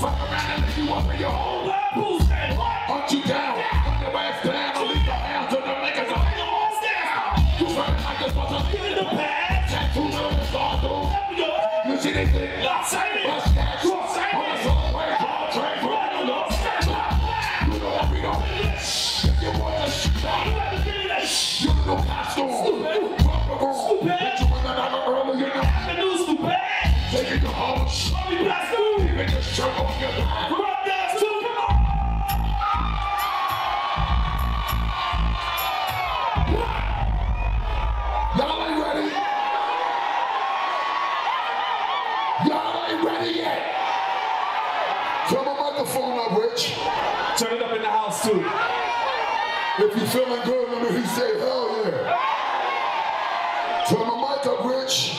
Fuck around and leave you up in your home. Black Bull said what? Hunt you down, hunt your ass down, leave your hands to the Bring 'em all down. You running like this was a Give it the pass. tattoo on the through. There we go. You see they say, Lost sight. bust cash, Lost sight. on the subway, draw train, Right on the look. stand. You know that we don't. If you want to You have to give me that shit. you little costume. Stupid. Proper Stupid. Hit you in the number early, you know. Afternoon, stupid. Take it to home. Bobby Blast, dude. Even the shirt on your back. We're up too. Come on. Y'all ain't ready. Y'all ain't ready yet. Turn my microphone up, Rich. Turn it up in the house, too. If you feeling good, let me say hell yeah. Turn my mic up, Rich.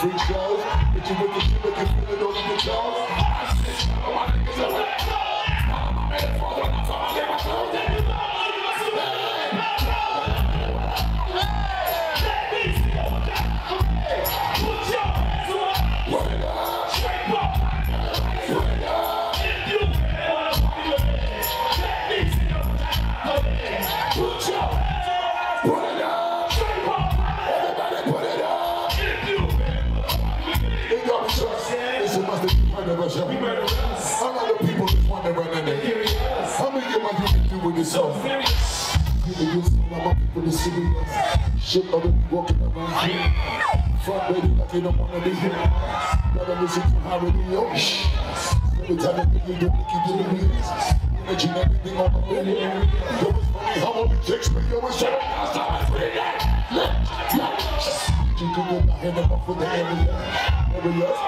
free shows. Hit you with the shit, make you feel it over your toes. I must be murder us. We murder us. A lot of people just want to run in there. How many of my you do with this song? People just all my people is serious. Shit already walking around here. Front ready like they don't wanna be here. Gotta listen to how radio. Every time they think you do, you do the reels. Imagine everything on my radio. Yo, it's funny how all it takes me. Yo, it's up. Stop it, free that. You can get my hand up with the area. Areas.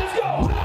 Let's go!